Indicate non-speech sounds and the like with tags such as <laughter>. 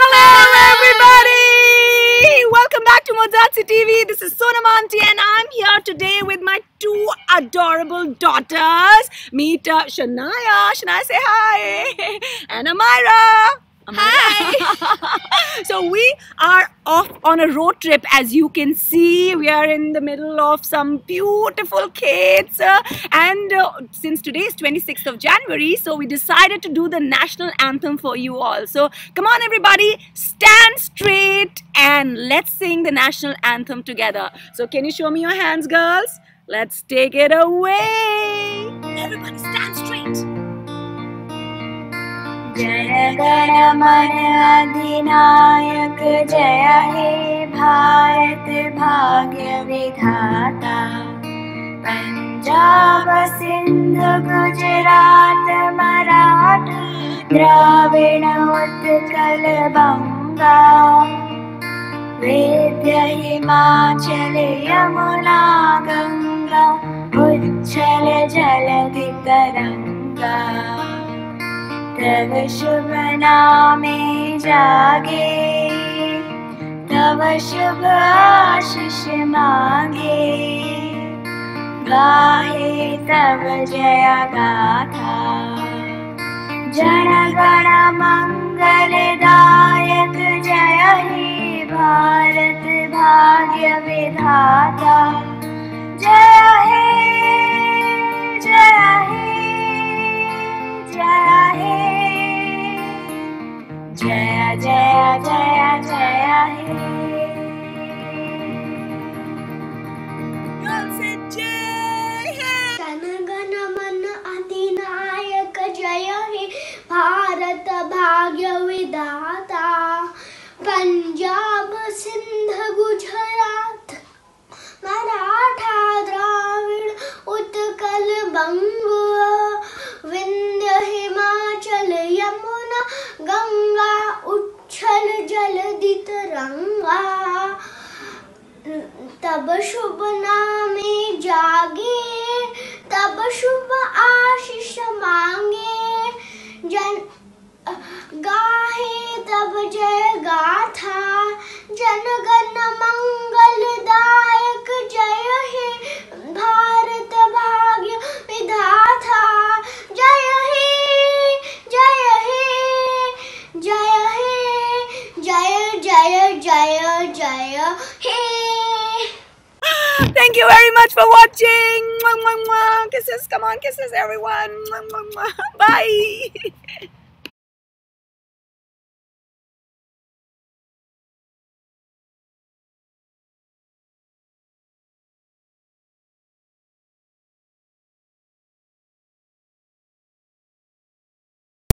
Hello, everybody! Welcome back to Mozartsy TV. This is Sonam Aunty, and I'm here today with my two adorable daughters. Meet uh, Shanaya. Shanaya, say hi. <laughs> And Amayra. Hi! <laughs> so we are off on a road trip as you can see. We are in the middle of some beautiful kids uh, and uh, since today is 26th of January so we decided to do the national anthem for you all. So come on everybody stand straight and let's sing the national anthem together. So can you show me your hands girls? Let's take it away. Everybody stand straight Jana Gana Mana अधिनायक जय हे भारत भाग्य विधाता पञ्जाब सिन्ध गुजरात मराठा उत्कल बङ्गा वेद्य हिमाचल यमुना तव शुभ नामे जागे। तव शुभ आशिष मागे। गाहे तव जय गाथा। जन गण जय जय जय जय हे। उच्छल रंगा तब शुभ नामे जागे, तब शुभ आशीष मांगे। जन गाहे तब जय गाथा, जनगण मंगलदायक video. Thank you very much for watching. Mwah, mwah, mwah. Kisses, come on, kisses everyone. Mwah mwah mwah, <laughs> Bye. <laughs>